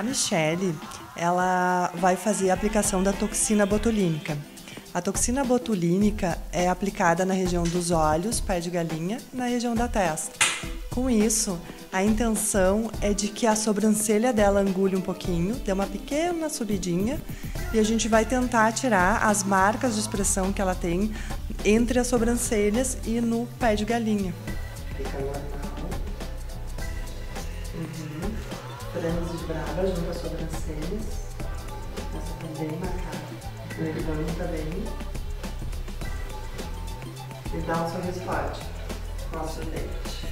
A Michelle, ela vai fazer a aplicação da toxina botulínica. A toxina botulínica é aplicada na região dos olhos, pé de galinha, na região da testa. Com isso, a intenção é de que a sobrancelha dela angule um pouquinho, dê uma pequena subidinha, e a gente vai tentar tirar as marcas de expressão que ela tem entre as sobrancelhas e no pé de galinha. Fica. Franzes bravas junto às sobrancelhas. Essa tá bem marcada. Levanta bem. E dá um sorriso forte. Mostra o dente.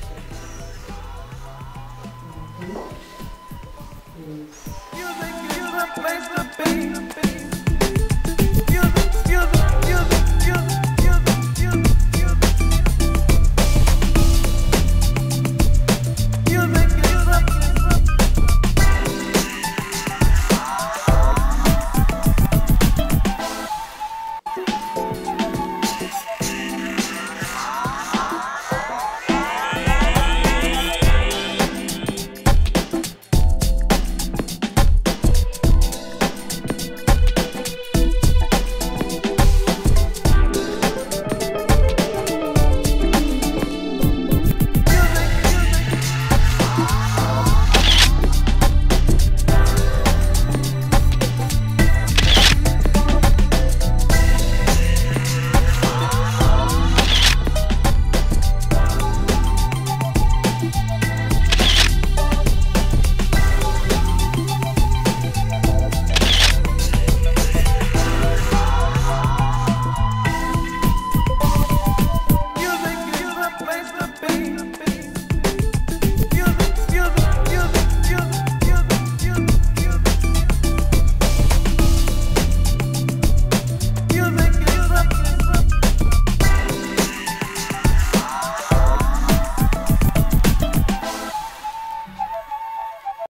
Uhum. Isso.